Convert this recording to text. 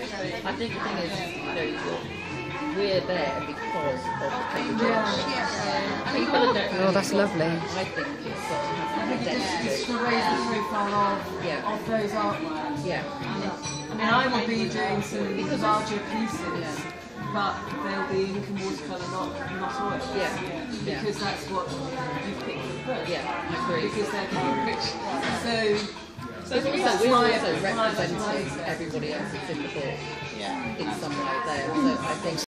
Yeah. I think the thing is, you know, we're there because of the. People that don't Oh, that's lovely. I think it's got to have an It's to raise the profile of, Yeah. of those artworks. Yeah. I mean, I will be doing some larger pieces, Yeah. but they'll be ink and watercolour, not, not oil. Yeah. Yeah. Because that's what you picked for the book. Yeah, I agree. Because they're. So, So also, we're also representing everybody else that's in the book Yeah. in some way there. So I think